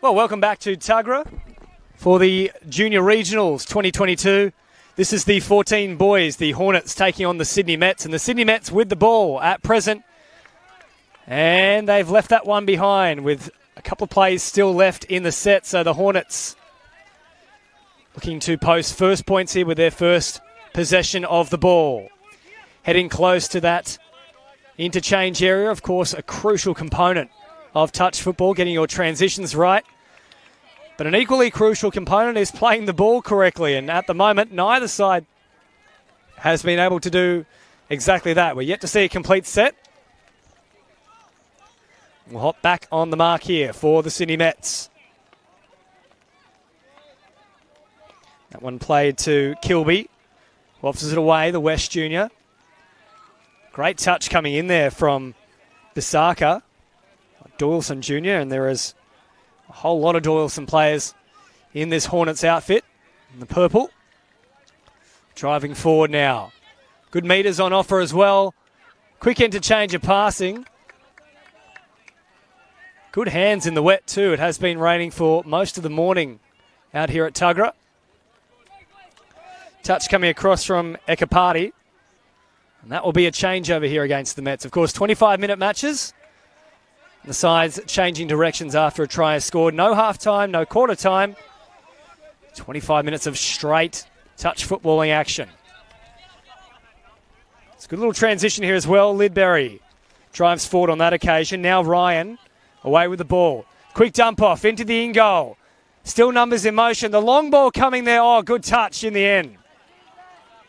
Well, welcome back to Tuggerah for the Junior Regionals 2022. This is the 14 boys, the Hornets taking on the Sydney Mets, and the Sydney Mets with the ball at present. And they've left that one behind with a couple of plays still left in the set. So the Hornets looking to post first points here with their first possession of the ball. Heading close to that interchange area, of course, a crucial component of touch football, getting your transitions right. But an equally crucial component is playing the ball correctly. And at the moment, neither side has been able to do exactly that. We're yet to see a complete set. We'll hop back on the mark here for the Sydney Mets. That one played to Kilby, who offers it away, the West Junior. Great touch coming in there from Bisaka, Doyleson Jr., and there is a whole lot of Doyleson players in this Hornets outfit, in the purple. Driving forward now. Good meters on offer as well. Quick interchange of passing. Good hands in the wet too. It has been raining for most of the morning out here at Tuggerah. Touch coming across from Ekapati. And that will be a change over here against the Mets. Of course, 25 minute matches. The sides changing directions after a try is scored. No half time, no quarter time. 25 minutes of straight touch footballing action. It's a good little transition here as well. Lidbury drives forward on that occasion. Now Ryan away with the ball. Quick dump off into the in goal. Still numbers in motion. The long ball coming there. Oh, good touch in the end.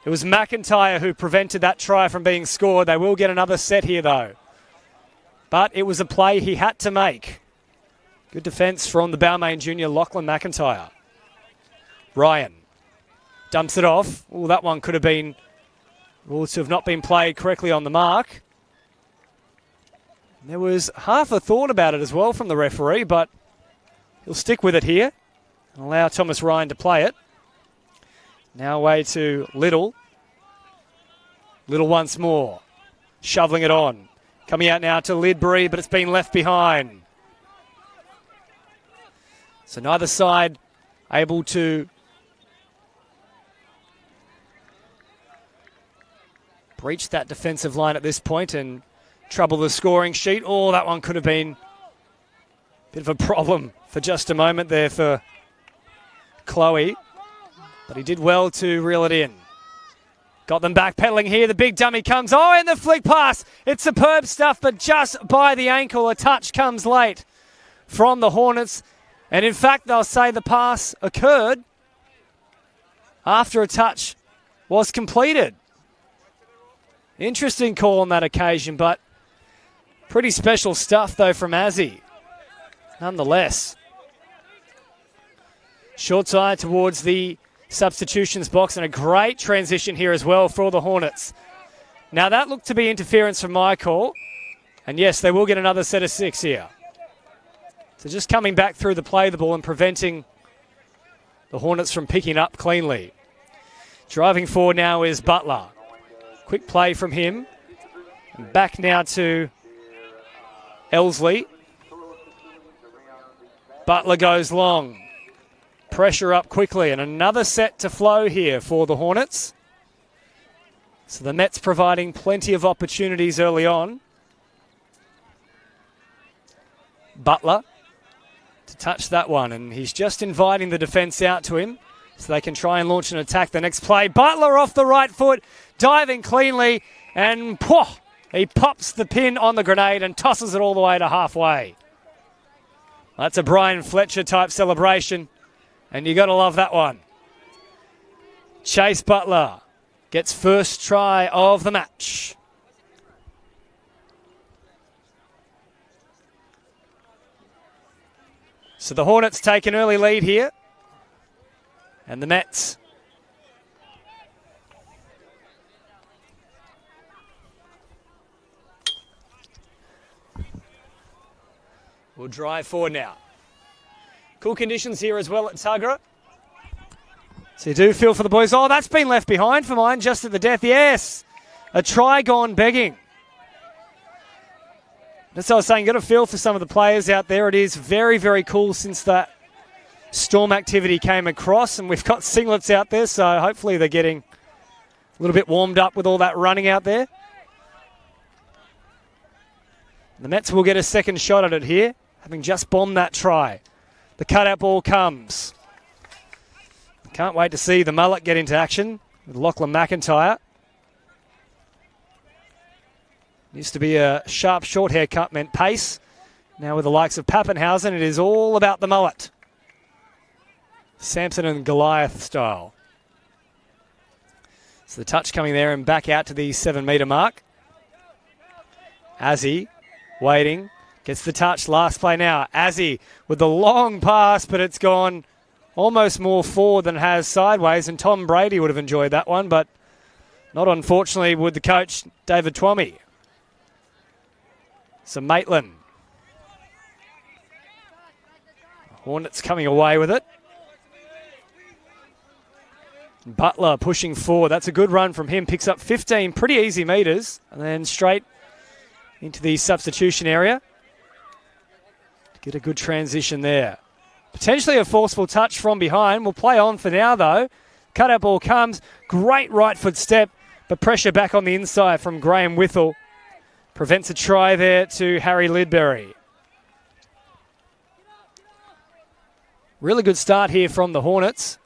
It was McIntyre who prevented that try from being scored. They will get another set here, though. But it was a play he had to make. Good defence from the Balmain junior, Lachlan McIntyre. Ryan dumps it off. Oh, that one could have been rules to have not been played correctly on the mark. There was half a thought about it as well from the referee, but he'll stick with it here and allow Thomas Ryan to play it. Now away to Little. Little once more. Shoveling it on. Coming out now to Lidbury, but it's been left behind. So neither side able to breach that defensive line at this point and trouble the scoring sheet. Oh, that one could have been a bit of a problem for just a moment there for Chloe. But he did well to reel it in. Got them back pedaling here. The big dummy comes. Oh, and the flick pass. It's superb stuff, but just by the ankle, a touch comes late from the Hornets. And in fact, they'll say the pass occurred after a touch was completed. Interesting call on that occasion, but pretty special stuff, though, from Azzy. Nonetheless. Short side towards the substitutions box and a great transition here as well for the Hornets. Now that looked to be interference from my call. And yes, they will get another set of six here. So just coming back through the play the ball and preventing the Hornets from picking up cleanly. Driving forward now is Butler. Quick play from him. Back now to Elsley. Butler goes long. Pressure up quickly, and another set to flow here for the Hornets. So the Mets providing plenty of opportunities early on. Butler to touch that one, and he's just inviting the defence out to him so they can try and launch an attack the next play. Butler off the right foot, diving cleanly, and pooh, he pops the pin on the grenade and tosses it all the way to halfway. That's a Brian Fletcher type celebration. And you got to love that one. Chase Butler gets first try of the match. So the Hornets take an early lead here. And the Mets will drive forward now. Cool conditions here as well at Tuggerah. So you do feel for the boys. Oh, that's been left behind for mine just at the death. Yes. A try gone begging. That's what I was saying. Got a feel for some of the players out there. It is very, very cool since that storm activity came across, and we've got singlets out there, so hopefully they're getting a little bit warmed up with all that running out there. The Mets will get a second shot at it here, having just bombed that try. The cutout ball comes. Can't wait to see the mullet get into action with Lachlan McIntyre. Used to be a sharp short haircut meant pace. Now with the likes of Pappenhausen, it is all about the mullet. Samson and Goliath style. So the touch coming there and back out to the seven metre mark. Azzy waiting, gets the touch. Last play now. Azzy with the long pass, but it's gone almost more forward than it has sideways. And Tom Brady would have enjoyed that one, but not unfortunately with the coach, David Twomey. So Maitland. Hornets coming away with it. Butler pushing forward. That's a good run from him. Picks up 15 pretty easy metres. And then straight into the substitution area. Get a good transition there. Potentially a forceful touch from behind. We'll play on for now, though. Cutout ball comes. Great right foot step, but pressure back on the inside from Graham Whittle. Prevents a try there to Harry Lidbury. Really good start here from the Hornets.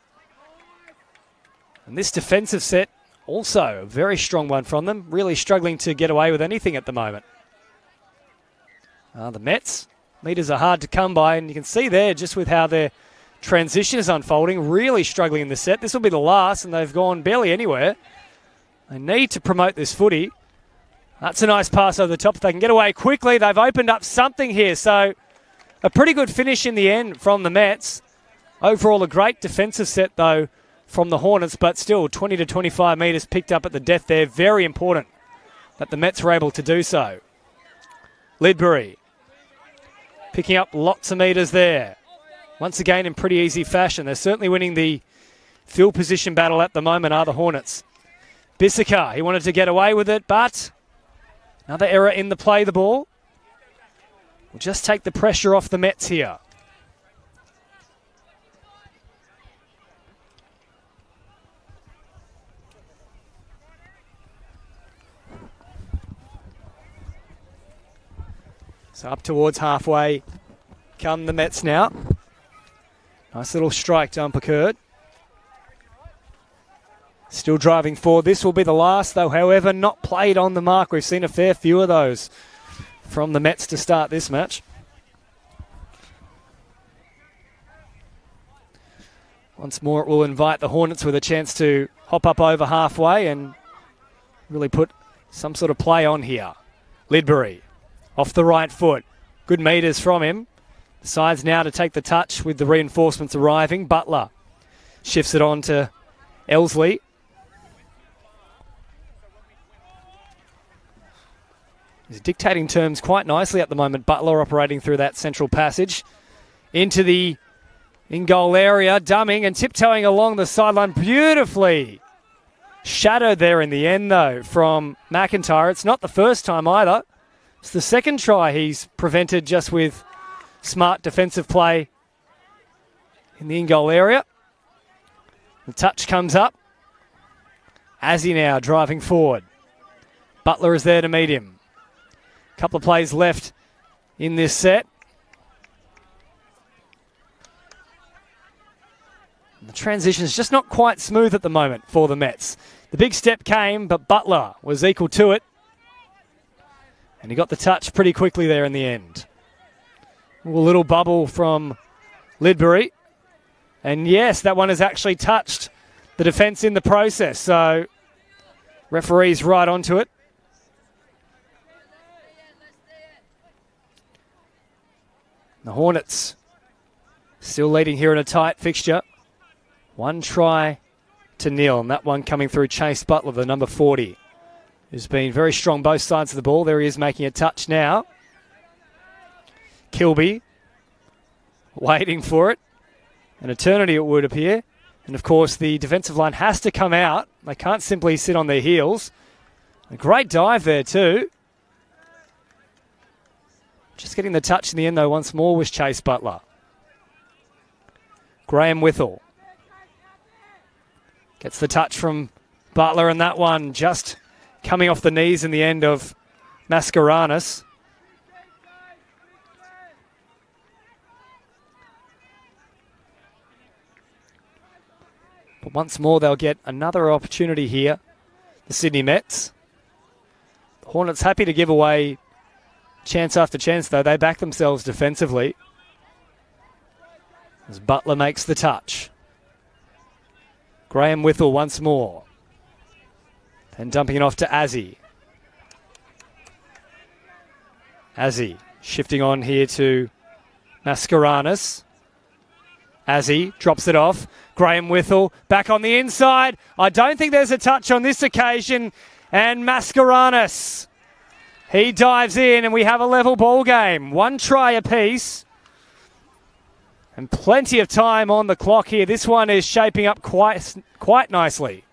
And this defensive set, also a very strong one from them. Really struggling to get away with anything at the moment. Uh, the Mets, meters are hard to come by, and you can see there just with how their transition is unfolding, really struggling in the set. This will be the last, and they've gone barely anywhere. They need to promote this footy. That's a nice pass over the top. If they can get away quickly, they've opened up something here. So a pretty good finish in the end from the Mets. Overall, a great defensive set, though, from the Hornets, but still 20 to 25 metres picked up at the death there. Very important that the Mets were able to do so. Lidbury picking up lots of metres there. Once again, in pretty easy fashion. They're certainly winning the field position battle at the moment, are the Hornets. Bissaka, he wanted to get away with it, but another error in the play, the ball. We'll just take the pressure off the Mets here. So up towards halfway come the Mets now. Nice little strike jump occurred. Still driving forward. This will be the last, though, however, not played on the mark. We've seen a fair few of those from the Mets to start this match. Once more, it will invite the Hornets with a chance to hop up over halfway and really put some sort of play on here. Lidbury off the right foot. Good meters from him. Decides now to take the touch with the reinforcements arriving. Butler shifts it on to Elsley. He's dictating terms quite nicely at the moment. Butler operating through that central passage into the in goal area, dumbing and tiptoeing along the sideline beautifully. Shadow there in the end, though, from McIntyre. It's not the first time either. It's the second try he's prevented just with smart defensive play in the in goal area. The touch comes up. Azzy now driving forward. Butler is there to meet him. A couple of plays left in this set. The transition is just not quite smooth at the moment for the Mets. The big step came, but Butler was equal to it. And he got the touch pretty quickly there in the end. A little bubble from Lidbury. And yes, that one has actually touched the defence in the process. So referee's right onto it. The Hornets still leading here in a tight fixture. One try to nil, and that one coming through Chase Butler, the number 40 who's been very strong both sides of the ball. There he is making a touch now. Kilby waiting for it. An eternity, it would appear. And of course, the defensive line has to come out. They can't simply sit on their heels. A great dive there, too. Just getting the touch in the end, though, once more was Chase Butler. Graham Withall gets the touch from Butler, and that one just coming off the knees in the end of Mascarenas. But once more, they'll get another opportunity here. The Sydney Mets. The Hornets happy to give away chance after chance, though. They back themselves defensively. As Butler makes the touch. Graham Withall once more. Then dumping it off to Azzy. Azzy shifting on here to Mascarenas. Azzy drops it off. Graham Withall back on the inside. I don't think there's a touch on this occasion. And Mascarenas. He dives in and we have a level ball game. One try apiece. And plenty of time on the clock here. This one is shaping up quite quite nicely.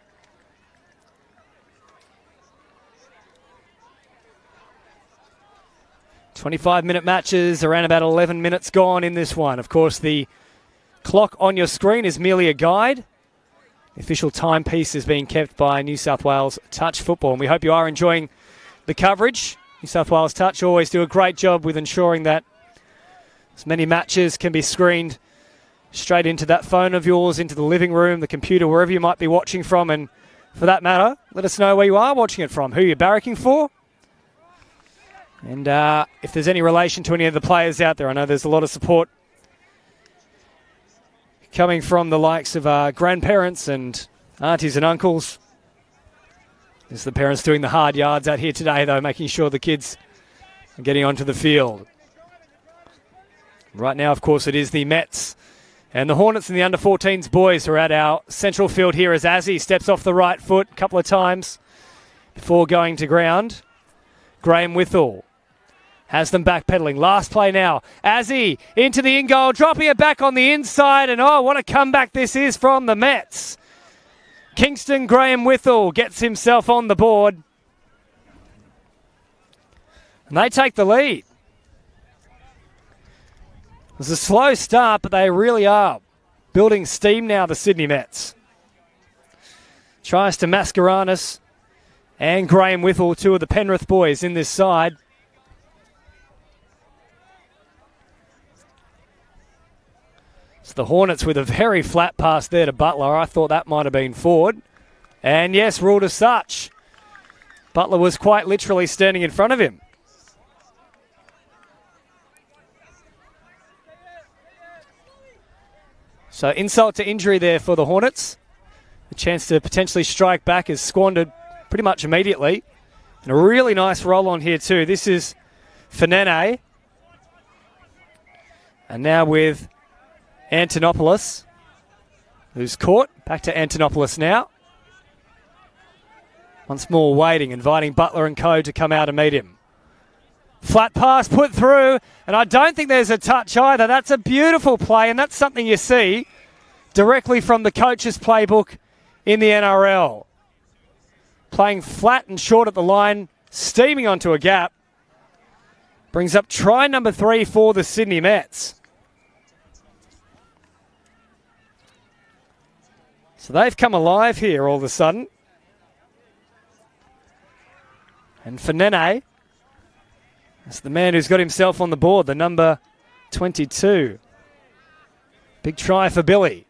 Twenty-five minute matches, around about eleven minutes gone in this one. Of course, the clock on your screen is merely a guide. The official timepiece is being kept by New South Wales Touch Football, and we hope you are enjoying the coverage. New South Wales Touch always do a great job with ensuring that as many matches can be screened straight into that phone of yours, into the living room, the computer, wherever you might be watching from, and for that matter, let us know where you are watching it from, who you're barracking for. And uh, if there's any relation to any of the players out there, I know there's a lot of support coming from the likes of uh, grandparents and aunties and uncles. There's the parents doing the hard yards out here today, though, making sure the kids are getting onto the field. Right now, of course, it is the Mets and the Hornets and the under 14s boys are at our central field here as Azzy steps off the right foot a couple of times before going to ground. Graham Withall has them backpedaling. Last play now. Azzy into the in goal, dropping it back on the inside. And oh, what a comeback this is from the Mets. Kingston Graham Withall gets himself on the board. And they take the lead. It was a slow start, but they really are building steam now, the Sydney Mets. Tries to Mascarenas and Graham Withall, two of the Penrith boys in this side. The Hornets with a very flat pass there to Butler. I thought that might have been Ford. And yes, ruled as such. Butler was quite literally standing in front of him. So insult to injury there for the Hornets. The chance to potentially strike back is squandered pretty much immediately. And a really nice roll on here too. This is Fanene. And now with Antonopoulos, who's caught. Back to Antonopoulos now. Once more waiting, inviting Butler and Co to come out and meet him. Flat pass put through, and I don't think there's a touch either. That's a beautiful play, and that's something you see directly from the coach's playbook in the NRL. Playing flat and short at the line, steaming onto a gap. Brings up try number three for the Sydney Mets. So they've come alive here all of a sudden. And Fanene, that's the man who's got himself on the board, the number 22. Big try for Billy.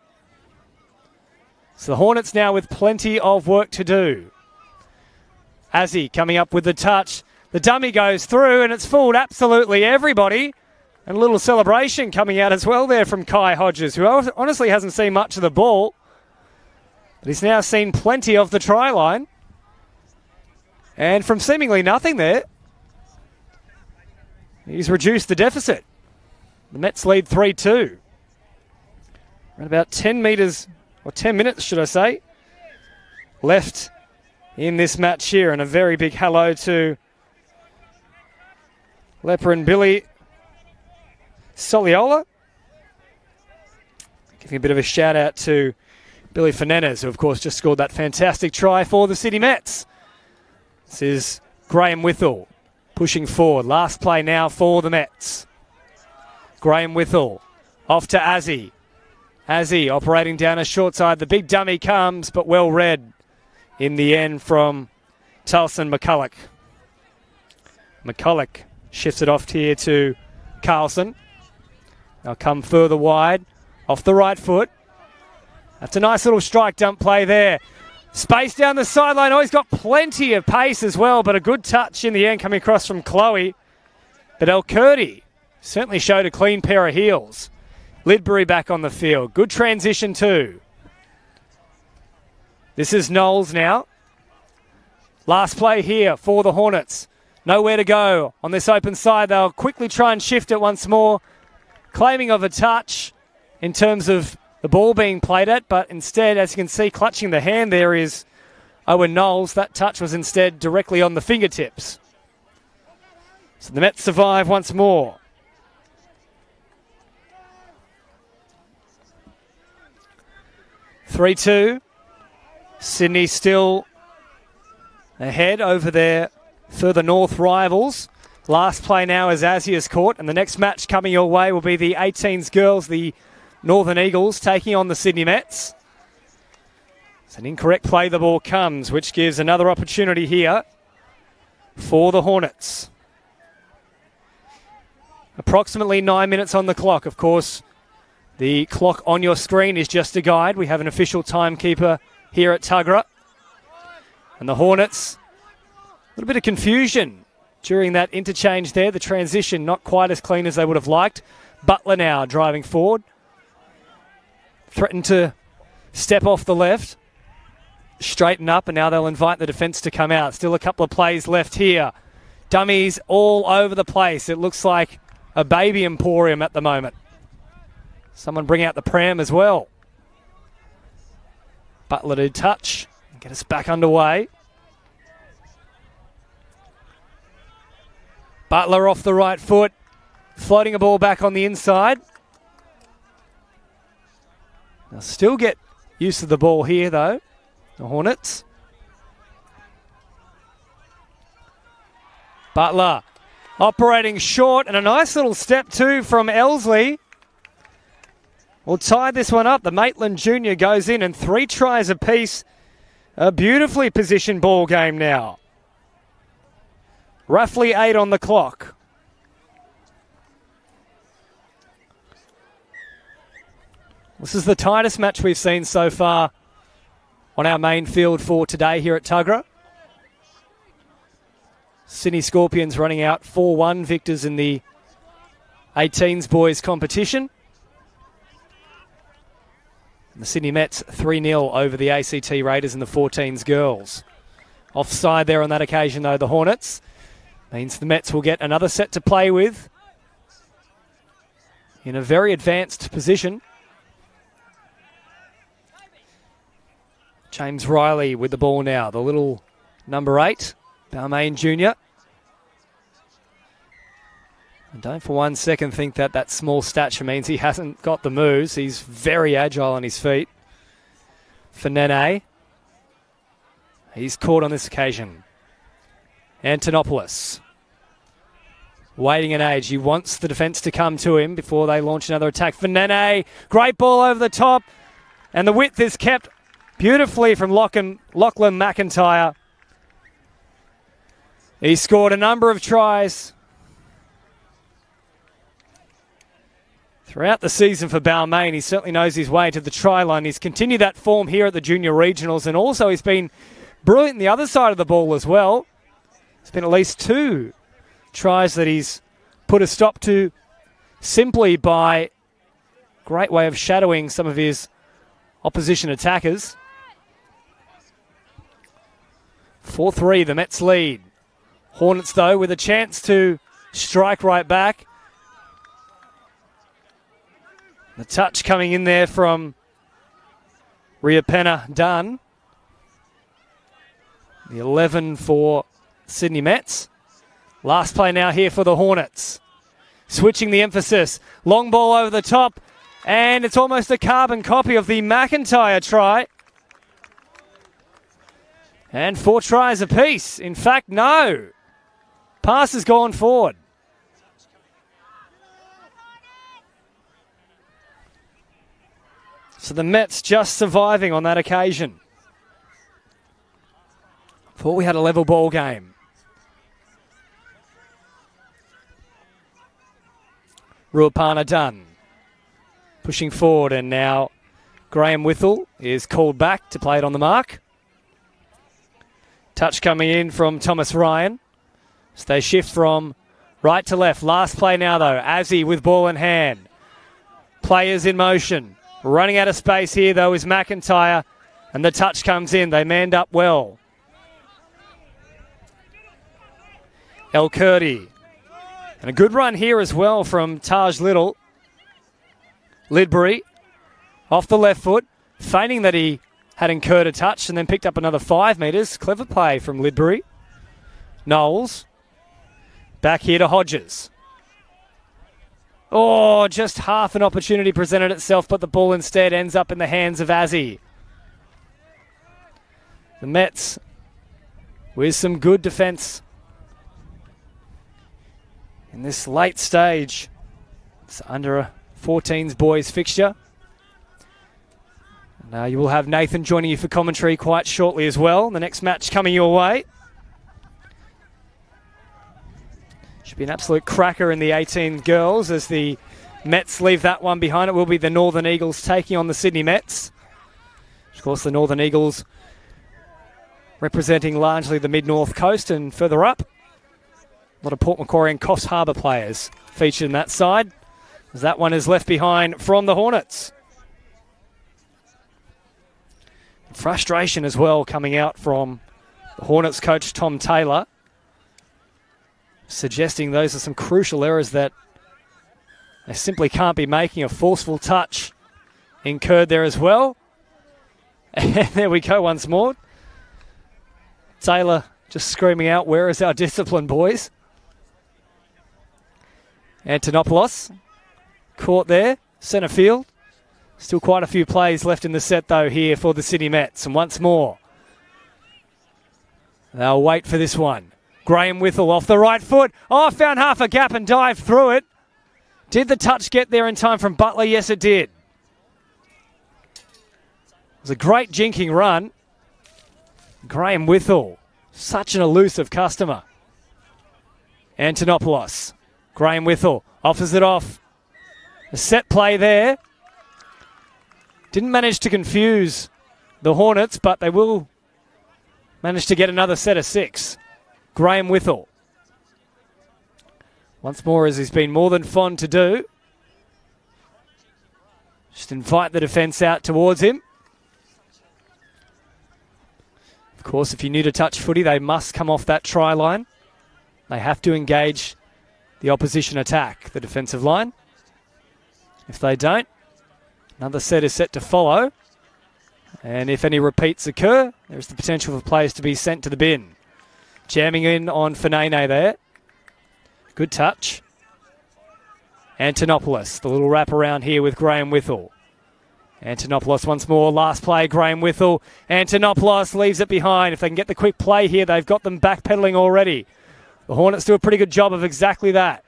So the Hornets now with plenty of work to do. Azzy coming up with the touch. The dummy goes through and it's fooled absolutely everybody. And a little celebration coming out as well there from Kai Hodges, who honestly hasn't seen much of the ball. But he's now seen plenty of the try line. And from seemingly nothing there, he's reduced the deficit. The Mets lead 3 2. Around about 10 metres, or 10 minutes, should I say, left in this match here. And a very big hello to Leper and Billy Soliola. Giving a bit of a shout out to Billy Fernandez, who of course just scored that fantastic try for the Sydney Mets. This is Graham Withall pushing forward. Last play now for the Mets. Graham Withall off to Azzy. Azzy operating down a short side. The big dummy comes, but well read in the end from Tulson McCulloch. McCulloch shifts it off here to Carlson. They'll come further wide off the right foot. That's a nice little strike dump play there. Space down the sideline. Oh, he's got plenty of pace as well, but a good touch in the end coming across from Chloe. But El Kurdi certainly showed a clean pair of heels. Lidbury back on the field. Good transition too. This is Knowles now. Last play here for the Hornets. Nowhere to go on this open side. They'll quickly try and shift it once more, claiming of a touch in terms of the ball being played at, but instead, as you can see, clutching the hand there is Owen Knowles. That touch was instead directly on the fingertips. So the Mets survive once more. Three two. Sydney still ahead over their further north rivals. Last play now is Asia's court, and the next match coming your way will be the 18s girls, the Northern Eagles, taking on the Sydney Mets. It's an incorrect play, the ball comes, which gives another opportunity here for the Hornets. Approximately nine minutes on the clock, of course. The clock on your screen is just a guide. We have an official timekeeper here at Tuggerah. And the Hornets, a little bit of confusion during that interchange there. The transition not quite as clean as they would have liked. Butler now driving forward. Threatened to step off the left, straighten up, and now they'll invite the defence to come out. Still a couple of plays left here. Dummies all over the place. It looks like a baby emporium at the moment. Someone bring out the pram as well. Butler to touch get us back underway. Butler off the right foot, floating a ball back on the inside. They'll still get use of the ball here, though, the Hornets. Butler operating short and a nice little step, too, from Elsley. We'll tie this one up. The Maitland Jr. goes in and three tries apiece. A beautifully positioned ball game now. Roughly eight on the clock. This is the tightest match we've seen so far on our main field for today here at Tuggerah. Sydney Scorpions running out 4 1 victors in the 18s boys competition. The Sydney Mets 3 0 over the ACT Raiders and the 14s girls. Offside there on that occasion, though, the Hornets. Means the Mets will get another set to play with in a very advanced position. James Riley with the ball now, the little number eight, Balmain Jr. And don't for one second think that that small stature means he hasn't got the moves. He's very agile on his feet. Fanene, he's caught on this occasion. Antonopoulos. Waiting an age. He wants the defence to come to him before they launch another attack. Fanene, great ball over the top. And the width is kept beautifully from Lachlan, Lachlan McIntyre. He scored a number of tries throughout the season for Balmain. He certainly knows his way to the try line. He's continued that form here at the junior regionals, and also he's been brilliant on the other side of the ball as well. It's been at least two tries that he's put a stop to simply by great way of shadowing some of his opposition attackers. 4 3, the Mets lead. Hornets, though, with a chance to strike right back. The touch coming in there from Ria Penna Dunn. The 11 for Sydney Mets. Last play now here for the Hornets. Switching the emphasis. Long ball over the top. And it's almost a carbon copy of the McIntyre try. And four tries apiece. In fact, no. Pass has gone forward. So the Mets just surviving on that occasion. Thought we had a level ball game. Ruapana done. Pushing forward, and now Graham Withell is called back to play it on the mark. Touch coming in from Thomas Ryan. So they shift from right to left. Last play now, though. Azzy with ball in hand. Players in motion. Running out of space here, though, is McIntyre. And the touch comes in. They manned up well. El Kurdi. And a good run here as well from Taj Little. Lidbury off the left foot, feigning that he had incurred a touch and then picked up another five metres. Clever play from Lidbury. Knowles. Back here to Hodges. Oh, just half an opportunity presented itself, but the ball instead ends up in the hands of Azzy. The Mets with some good defence in this late stage. It's under a 14s boys fixture. Now uh, you will have Nathan joining you for commentary quite shortly as well. The next match coming your way. Should be an absolute cracker in the 18 girls as the Mets leave that one behind. It will be the Northern Eagles taking on the Sydney Mets. Of course, the Northern Eagles representing largely the mid north coast and further up. A lot of Port Macquarie and Coffs Harbour players featured in that side. As that one is left behind from the Hornets. Frustration as well coming out from Hornets coach Tom Taylor, suggesting those are some crucial errors that they simply can't be making. A forceful touch incurred there as well. And there we go once more. Taylor just screaming out, Where is our discipline, boys? Antonopoulos caught there, centre field. Still quite a few plays left in the set, though, here for the Sydney Mets. And once more, they'll wait for this one. Graham Withell off the right foot. Oh, found half a gap and dived through it. Did the touch get there in time from Butler? Yes, it did. It was a great jinking run. Graham Withell, such an elusive customer. Antonopoulos. Graham Withell offers it off. A set play there. Didn't manage to confuse the Hornets, but they will manage to get another set of six. Graham Withell. Once more, as he's been more than fond to do. Just invite the defence out towards him. Of course, if you need to touch footy, they must come off that try line. They have to engage the opposition attack, the defensive line. If they don't, Another set is set to follow. And if any repeats occur, there's the potential for players to be sent to the bin. Jamming in on Fanene there. Good touch. Antonopoulos, the little wrap around here with Graham Withell. Antonopoulos once more. Last play, Graham Withell. Antonopoulos leaves it behind. If they can get the quick play here, they've got them backpedaling already. The Hornets do a pretty good job of exactly that.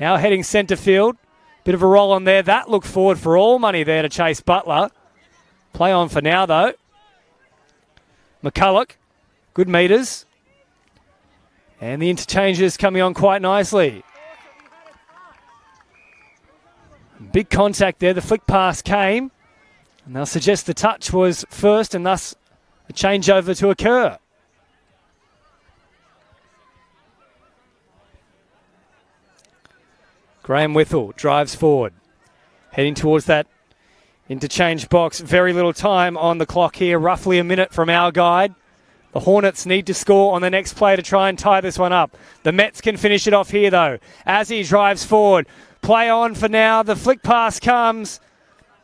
Now heading centre field. Bit of a roll on there. That looked forward for all money there to Chase Butler. Play on for now, though. McCulloch, good meters. And the interchanges coming on quite nicely. Big contact there. The flick pass came. And they'll suggest the touch was first and thus a changeover to occur. Graham Withell drives forward, heading towards that interchange box. Very little time on the clock here, roughly a minute from our guide. The Hornets need to score on the next play to try and tie this one up. The Mets can finish it off here, though. As he drives forward, play on for now. The flick pass comes,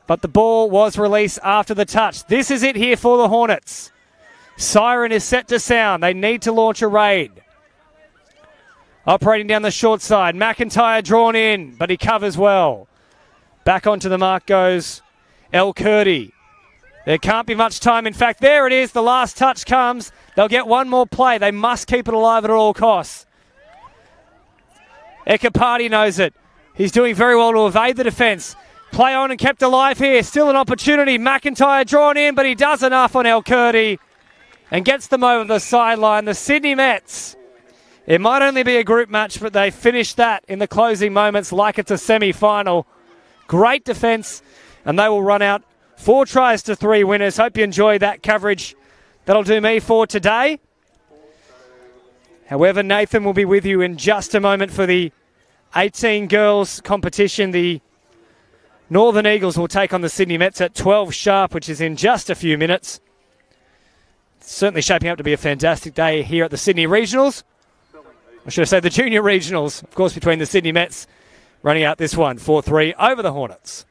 but the ball was released after the touch. This is it here for the Hornets. Siren is set to sound. They need to launch a raid. Operating down the short side. McIntyre drawn in, but he covers well. Back onto the mark goes El Kurdi. There can't be much time. In fact, there it is. The last touch comes. They'll get one more play. They must keep it alive at all costs. Ekapati knows it. He's doing very well to evade the defence. Play on and kept alive here. Still an opportunity. McIntyre drawn in, but he does enough on El Kurdi and gets them over the sideline. The Sydney Mets. It might only be a group match, but they finish that in the closing moments like it's a semi final. Great defence, and they will run out four tries to three winners. Hope you enjoyed that coverage. That'll do me for today. However, Nathan will be with you in just a moment for the 18 girls competition. The Northern Eagles will take on the Sydney Mets at 12 sharp, which is in just a few minutes. certainly shaping up to be a fantastic day here at the Sydney Regionals. I should have said the Junior Regionals, of course, between the Sydney Mets running out this one 4 3 over the Hornets.